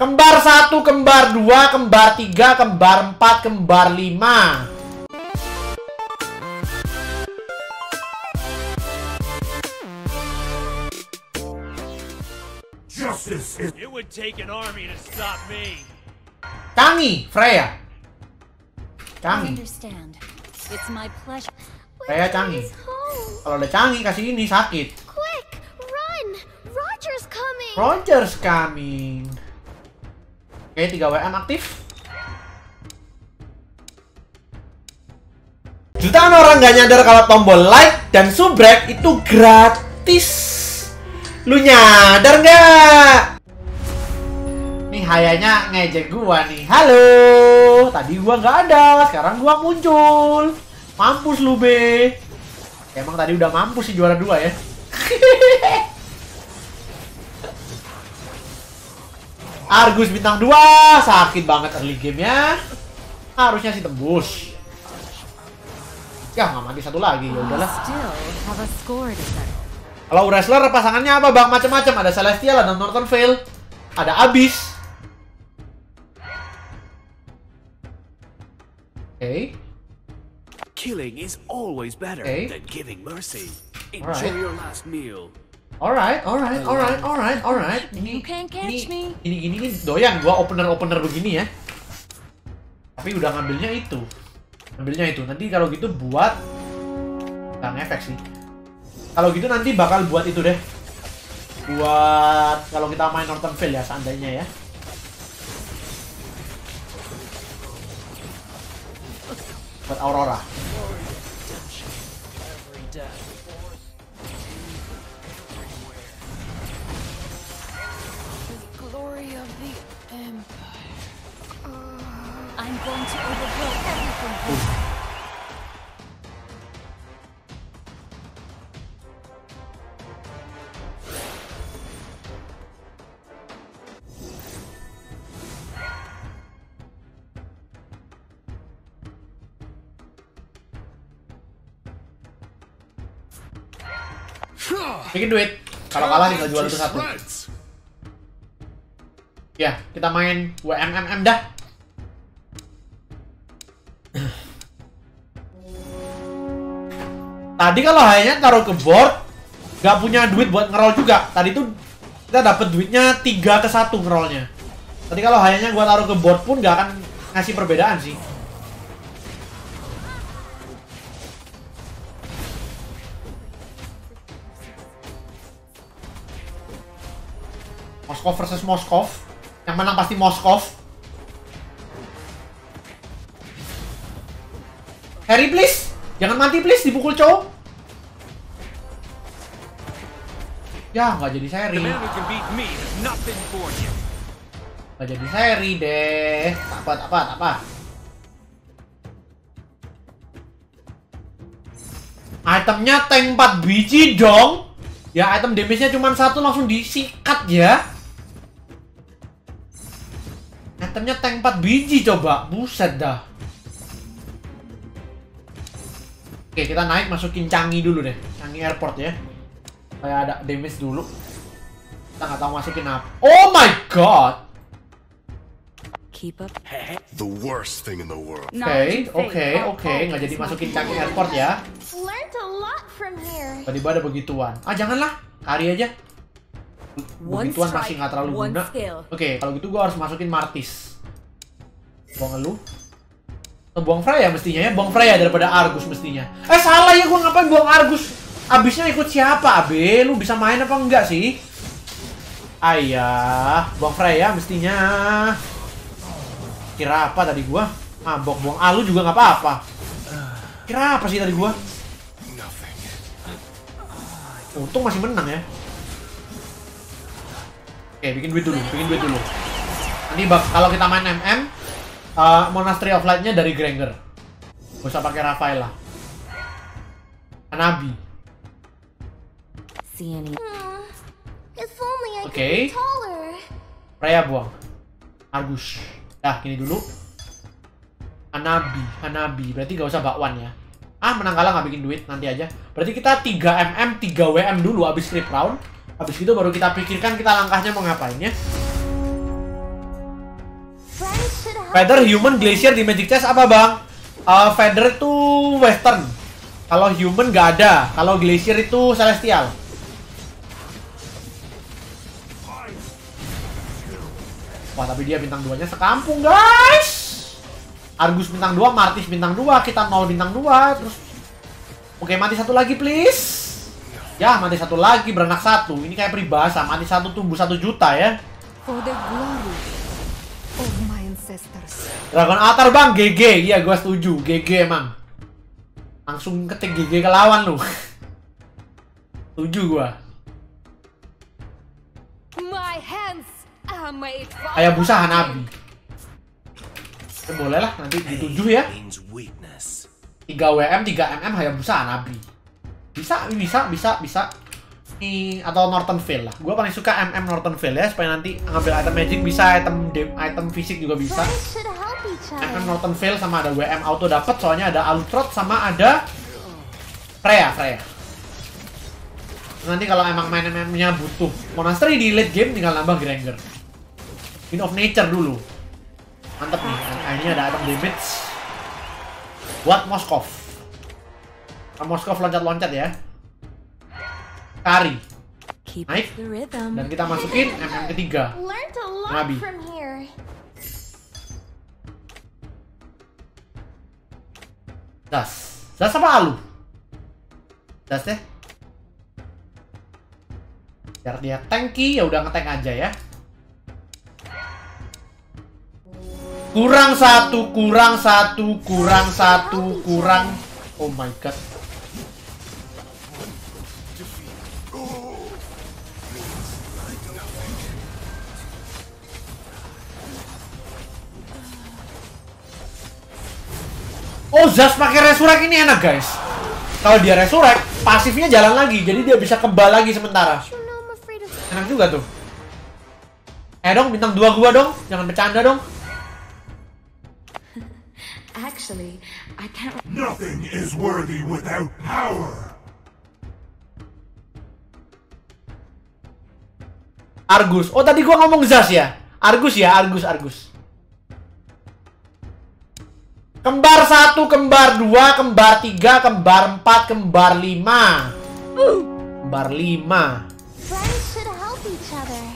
Kembar satu, kembar dua, kembar tiga, kembar empat, kembar lima. Justice is. It would take an army to stop me. Canggih, Freya. It's my pleasure. Freya home. Kalau udah canggih kasih ini sakit. Quick, run! Roger's coming. Rogers coming. Oke, 3 WM aktif. Jutaan orang nggak nyadar kalau tombol like dan subrek itu gratis. Lu nyadar nggak? Nih hayanya ngejek gua nih. Halo, tadi gua nggak ada, sekarang gua muncul. Mampus lu be. Emang tadi udah mampus sih juara dua ya. Argus bintang 2 sakit banget early game ya. Harusnya sih tembus. Ya nggak mati satu lagi ya udahlah. Kalau wrestler pasangannya apa bang? Macam-macam ada Celestial, ada Norton Vale, ada Abyss. Oke, Killing is always better Okay. than giving mercy. Enjoy Alright. your last meal. Alright, alright, alright, alright, alright. Ini, You can't catch ini, me. ini, ini, ini doyan gua opener opener begini ya. Tapi udah ngambilnya itu, ngambilnya itu. Nanti kalau gitu buat nggak ngefek sih. Kalau gitu nanti bakal buat itu deh. Buat kalau kita main Norton Vale ya seandainya ya. Buat Aurora. Going to overthrow everything here. Bikin duit. Kalau kalah tinggal jual itu satu. Ya, kita main WMMM dah. Tadi kalau hanya taruh ke board, nggak punya duit buat ngerol juga. Tadi tuh kita dapat duitnya 3 ke 1 ngerolnya. Tadi kalau hanya gua taruh ke board pun nggak akan ngasih perbedaan sih. Moskov versus Moskov. Yang menang pasti Moskov. Harry please, jangan mati please dipukul cowok. Ya nggak jadi seri, nggak jadi seri deh. Apa, apa, apa. Itemnya tank 4 biji dong. Ya item damage-nya cuma satu langsung disikat ya. Itemnya tank 4 biji coba. Buset dah. Oke, kita naik masukin Canggih dulu deh. Canggih airport ya. Kayak ada damage dulu. Kita nggak tahu masukin apa. Oh my god. Keep up. The worst thing in the world. Oke, oke, oke. Nggak jadi masukin Canggih airport ya. Tiba-tiba ada begituan. Ah, janganlah. Kari aja. Begituan masih nggak terlalu guna. Oke, kalau gitu gua harus masukin Martis. Buang elu. Atau buang Freya mestinya ya. Buang Freya daripada Argus mestinya. Eh, salah ya gua ngapain buang Argus? Abisnya ikut siapa, Abe? Lu bisa main apa enggak sih? Ayah, buang Freya mestinya. Kira apa tadi gua? Mabok buang Alu juga nggak apa-apa. Kira apa sih tadi gua? Untung masih menang ya. Oke, bikin duit dulu, bikin duit dulu. Nanti bak kalau kita main MM, uh, Monastery of Light-nya dari Granger. Gak usah pakai Rafaela. Nabi. See any? Hmm. If only I could Okay. be taller. Freya buang. Argus. Dah, gini dulu. Hanabi, Hanabi. Berarti gak usah bakwan ya. Ah, menang kalah nggak bikin duit nanti aja. Berarti kita 3 MM, 3 WM dulu abis trip round. Habis itu baru kita pikirkan kita langkahnya mau ngapain ya. Feather, human, glacier di magic chest apa bang? Uh, feather itu western. Kalau human nggak ada. Kalau glacier itu celestial. Wah tapi dia bintang 2 nya sekampung guys. Argus bintang 2, Martis bintang 2, kita 0 bintang 2 terus Oke, mati satu lagi please. Ya, mati satu lagi beranak satu. Ini kayak peribahasa, mati satu tumbuh satu juta ya. For the glory of my ancestors. Dragon Altar bang, GG. Iya, gua setuju. GG emang. Langsung ketik GG ke lawan lu. setuju gua. Hayabusa Hanabi. Ya, boleh lah, nanti ditujuh ya. Means weakness. 3 WM, 3 MM Hayabusa Hanabi. Bisa, bisa, bisa, bisa. Ini atau Norton Veil lah. Gua paling suka MM Norton Veil ya supaya nanti ngambil item magic bisa, item item fisik juga bisa. MM. Norton Veil sama ada WM auto dapat soalnya ada Alutrot sama ada Freya, Freya. Nanti kalau emang main MM-nya butuh Monastery di late game tinggal nambah Granger. Wind of Nature dulu. Mantep nih. Ini ada item damage. Buat Moskov. Nah, Moskov loncat-loncat ya. Kari. Naik. Dan kita masukin MM ketiga. Nabi. Das. Das apa Alu? Das deh. Biar dia tanky, ya udah ngetank aja ya. Kurang satu, kurang satu, kurang satu, kurang. Oh my god. Oh, Zas pakai resurrect ini enak, guys. Kalau dia resurrect, pasifnya jalan lagi, jadi dia bisa kebal lagi sementara. Enak juga tuh. Eh dong, bintang dua gua dong. Jangan bercanda dong. Actually, I can't. Nothing is worthy without power. Argus. Oh, tadi gua ngomong Zas ya? Argus ya, Argus, Argus. Kembar satu, kembar dua, kembar tiga, kembar empat, kembar lima. Kembar lima. friends should help each other.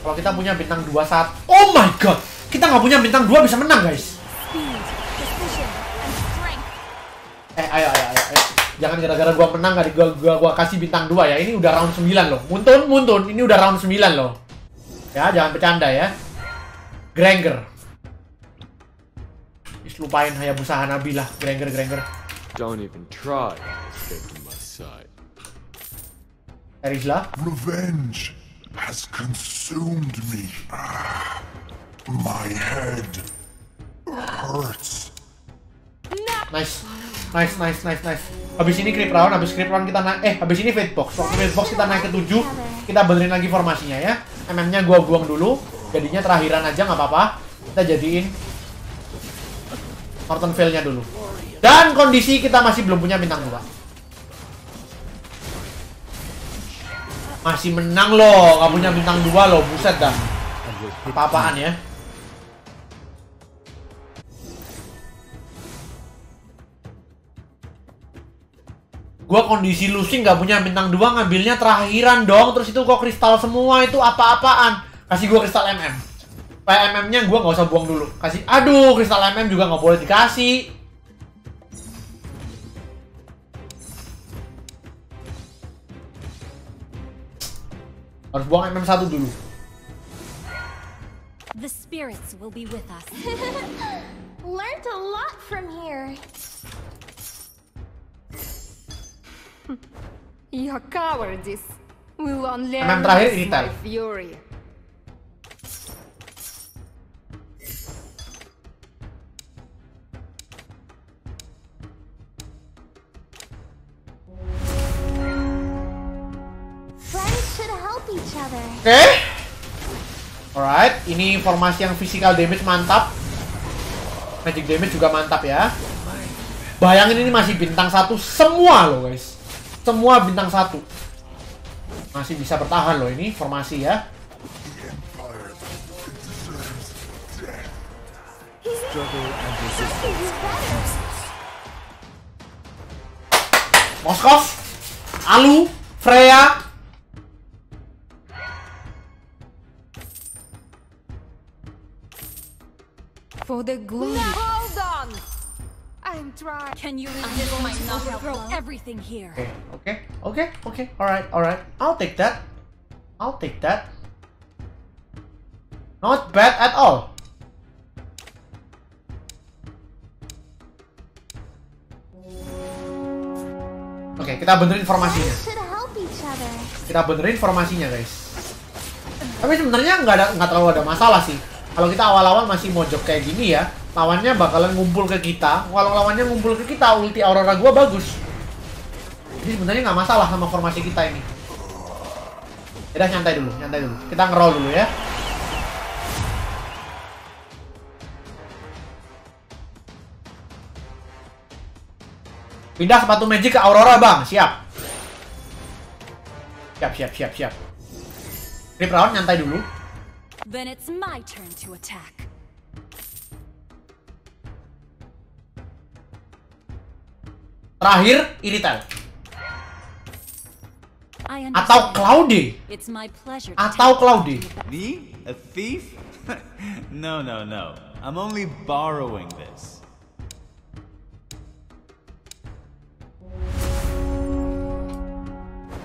Kalau kita punya bintang dua saat, oh my god, kita nggak punya bintang dua bisa menang guys. Eh, ayo, ayo, ayo, ayo. Jangan gara-gara gua menang gak di gua, gua, gua kasih bintang 2 ya. Ini udah round 9 loh. Muntun, muntun. Ini udah round 9 loh. Ya, jangan bercanda ya. Granger. Is lupain Hayabusa Hanabi lah. Granger, Granger. Don't even try to stay from my side. Erisla. Revenge has consumed me. My head hurts. Nice. Nice, nice, nice, nice. Habis ini creep round, habis creep round kita naik eh habis ini fate box. Waktu fate box kita naik ke 7, kita benerin lagi formasinya ya. MM-nya gua buang dulu. Jadinya terakhiran aja nggak apa-apa. Kita jadiin Norton Veil-nya dulu. Dan kondisi kita masih belum punya bintang 2. Masih menang loh, nggak punya bintang 2 loh, buset dah. Apa-apaan ya? Gua kondisi losing nggak punya bintang 2 ngambilnya terakhiran dong. Terus itu kok kristal semua itu apa-apaan? Kasih gua kristal MM. PMM-nya gua nggak usah buang dulu. Kasih aduh, kristal MM juga nggak boleh dikasih. Harus buang MM satu dulu. The spirits will be with us. Learned a lot from here. Your cowardice will only terakhir my fury. Ini formasi yang physical damage mantap. Magic damage juga mantap ya. Bayangin ini masih bintang satu semua loh guys. Semua bintang satu. Masih bisa bertahan loh ini formasi ya. Moskov, Alu, Freya, For the glory. Hold on! I'm trying. Can you resist my overthrow everything here? Okay, okay, okay, okay. Alright, alright. I'll take that. I'll take that. Not bad at all. Oke, kita benerin formasinya. Friends should help each other. Kita benerin formasinya, guys. Tapi sebenarnya nggak ada nggak terlalu ada masalah sih. Kalau kita awal-awal masih mojok kayak gini ya, lawannya bakalan ngumpul ke kita. Kalau lawannya ngumpul ke kita, ulti Aurora gua bagus. Jadi sebenarnya nggak masalah sama formasi kita ini. Udah nyantai dulu, nyantai dulu. Kita ngeroll dulu ya. Pindah sepatu magic ke Aurora, Bang. Siap. Siap, siap, siap, siap. Rip round, nyantai dulu. Then it's my turn to attack. Terakhir, Iritel. I Atau understand. Cloudy. It's my pleasure to Atau take Cloudy. Me? A thief? no, no, no. I'm only borrowing this.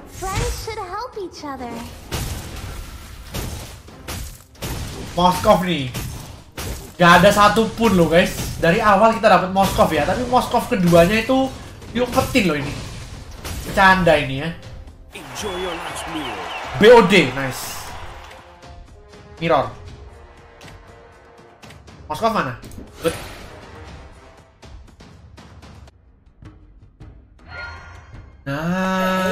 Friends should help each other. Moskov nih. Gak ada satupun loh guys. Dari awal kita dapat Moskov ya, tapi Moskov keduanya itu diumpetin loh ini. Bercanda ini ya. Enjoy your last meal. BOD, nice. Mirror. Moskov mana? Good. Nah.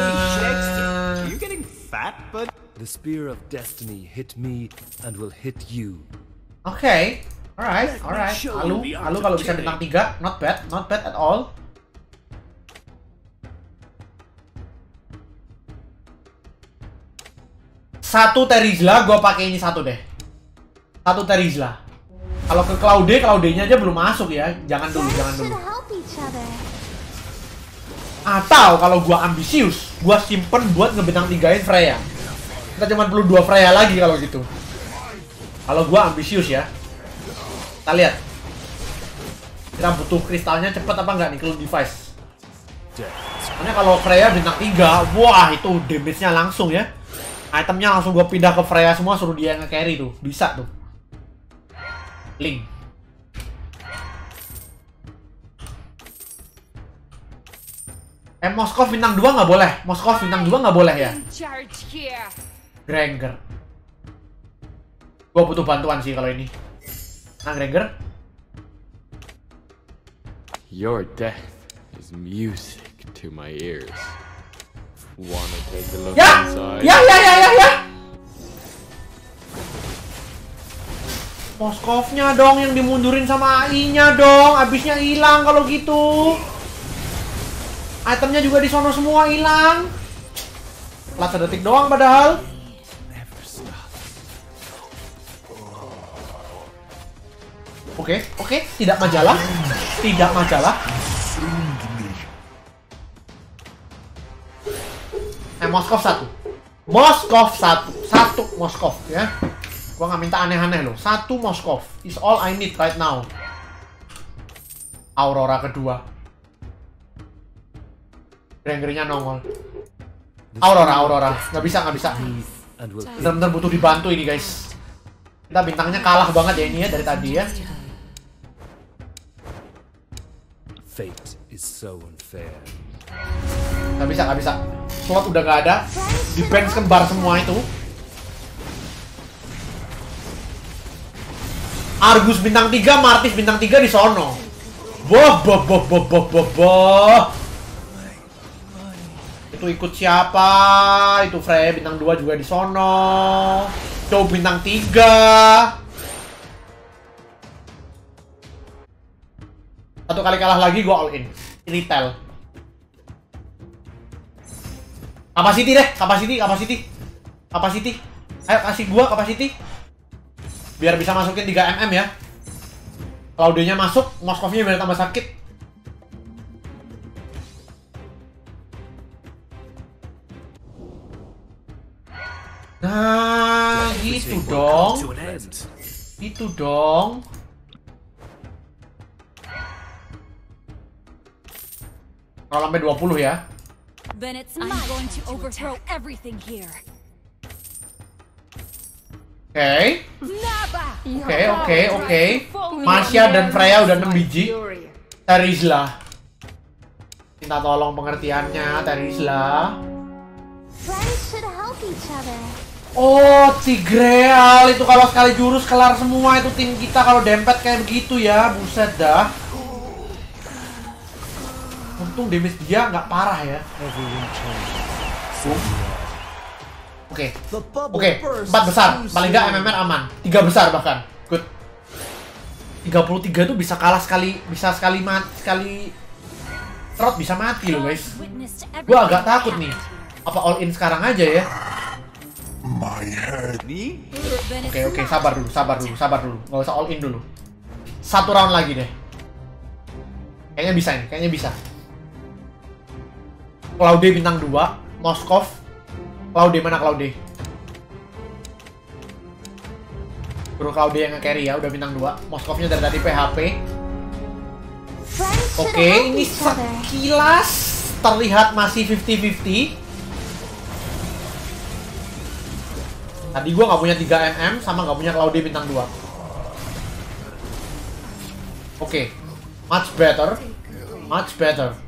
Are you getting fat, bud? The spear of destiny hit me and will hit you. Oke, alright, alright. Alu, Alu kalau bisa bintang 3, not bad, not bad at all. Satu Terizla, gua pakai ini satu deh. Satu Terizla. Kalau ke Claude, Claude-nya aja belum masuk ya. Jangan dulu, jangan dulu. Atau kalau gua ambisius, gua simpen buat ngebintang tigain Freya. Kita cuma perlu dua Freya lagi kalau gitu. Kalau gua ambisius ya. Kita lihat. Kita butuh kristalnya cepet apa enggak nih kalau device. Soalnya kalau Freya bintang 3, wah itu damage-nya langsung ya. Itemnya langsung gua pindah ke Freya semua suruh dia nge-carry tuh. Bisa tuh. Link. Eh Moskov bintang 2 nggak boleh. Moskov bintang 2 nggak boleh ya. Granger. Gua butuh bantuan sih kalau ini. Nah, Granger. Your death is music to my ears. Wanna take a look Ya! inside? Ya, ya, ya, ya, ya! Moskovnya dong yang dimundurin sama AI-nya dong. Abisnya hilang kalau gitu. Itemnya juga di sono semua hilang. Telat sedetik doang padahal. Oke, oke, tidak majalah. Tidak majalah. Eh, Moskov satu. Moskov satu. Satu Moskov ya. Gua nggak minta aneh-aneh loh. Satu Moskov. Is all I need right now. Aurora kedua. Grangernya nongol. Aurora, Aurora. Nggak bisa, nggak bisa. Bener-bener butuh dibantu ini guys. Kita bintangnya kalah banget ya ini ya dari tadi ya. Fate is so unfair. Nggak bisa, nggak bisa. Slot udah nggak ada. Defense kembar semua itu. Argus bintang 3, Martis bintang 3 di sono. Boh, boh, boh, boh, boh, boh, boh. Itu ikut siapa? Itu Freya bintang 2 juga di sono. Cow bintang 3. Satu kali kalah lagi gue all in. retail. Capacity deh, capacity, capacity. Capacity. Ayo kasih gua capacity. Biar bisa masukin 3 mm ya. Claudio-nya masuk, Moskovnya biar tambah sakit. Nah, gitu dong. An end. Itu dong. Kalau sampai 20 ya. Then it's I'm going to overthrow everything here. Oke. Oke, oke, oke. Masya dan Freya udah 6 biji. Terizla. Minta tolong pengertiannya, other. Oh, Tigreal itu kalau sekali jurus kelar semua itu tim kita kalau dempet kayak begitu ya, buset dah. Untung damage dia nggak parah ya. Oke, oke, empat besar, paling nggak MMR aman, tiga besar bahkan, good. 33 tuh bisa kalah sekali, bisa sekali mati, sekali Trot bisa mati loh guys. Gua agak takut nih. Apa all in sekarang aja ya? My head. Oke oke sabar dulu sabar dulu sabar dulu. Nggak usah all in dulu. Satu round lagi deh. Kayaknya bisa nih kayaknya bisa Claude bintang 2 Moskov. Claude mana Claude? Bro Claude yang nge-carry ya udah bintang 2 Moskovnya dari tadi PHP Oke help ini sekilas terlihat masih 50-50 Tadi gua nggak punya 3 mm sama nggak punya Claude bintang 2 Oke Much better. Much better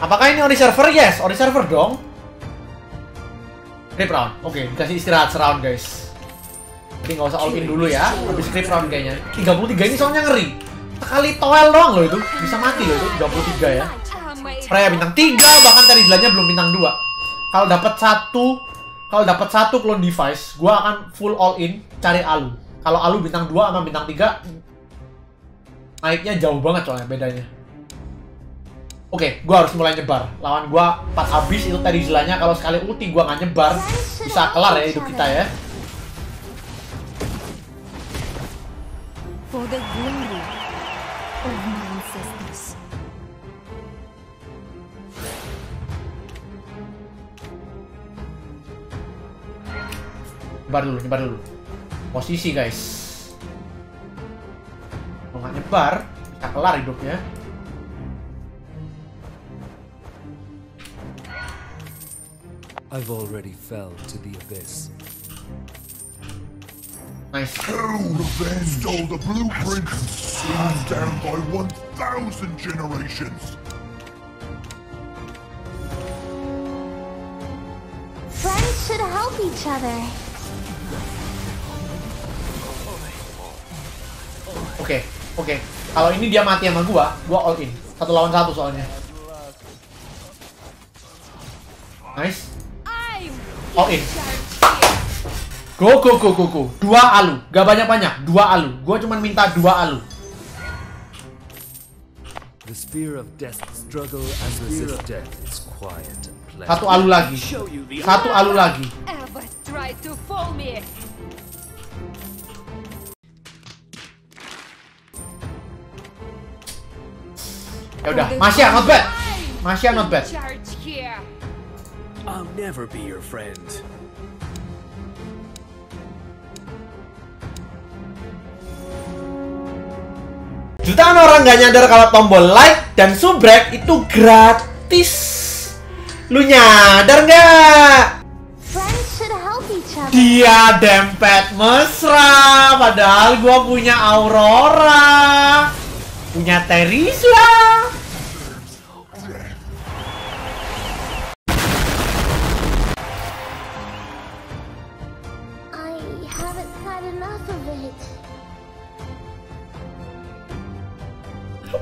Apakah ini ori server? Yes, ori server dong. Script round. Oke, dikasih istirahat seround guys. Jadi nggak usah all in dulu ya. Habis script round kayaknya. 33 ini soalnya ngeri. Sekali toel doang loh itu. Bisa mati loh itu 33 ya. Freya bintang 3, bahkan Terizlanya belum bintang 2. Kalau dapat satu kalau dapat satu clone device, gua akan full all in cari Alu. Kalau Alu bintang 2 sama bintang 3 naiknya jauh banget soalnya bedanya. Oke, gua harus mulai nyebar. Lawan gua pas habis itu tadi Terizlanya kalau sekali ulti gua nggak nyebar, bisa kelar ya hidup kita ya. For the glory of my ancestors. Nyebar dulu, nyebar dulu. Posisi guys. Kalau nyebar, bisa kelar hidupnya. I've already fell to the abyss. Nice. Oh, Revenge stole the blueprint consumed down by 1,000 generations. Friends should help each other. Oke, oke. Kalau ini dia mati sama gua, gua all in. Satu lawan satu soalnya. Nice. All in. Go, go, go, go, go. Dua alu. Gak banyak-banyak. Dua alu. Gua cuma minta dua alu. The spear of death struggle and resist death is quiet and pleasant. Satu alu lagi. Satu alu lagi. Ya udah, Masya not bad. Masya not bad. I'll never be your friend. Jutaan orang nggak nyadar kalau tombol like dan subrek itu gratis. Lu nyadar nggak? Dia dempet mesra, padahal gua punya Aurora, punya it.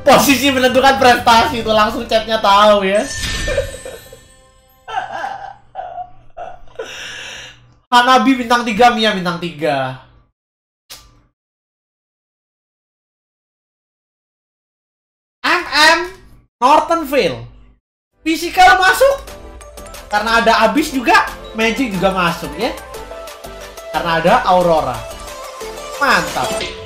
Posisi menentukan prestasi itu langsung chatnya tahu ya. Hanabi bintang 3, Mia bintang 3. Vale. Physical masuk. Karena ada Abyss juga, Magic juga masuk ya. Karena ada Aurora. Mantap.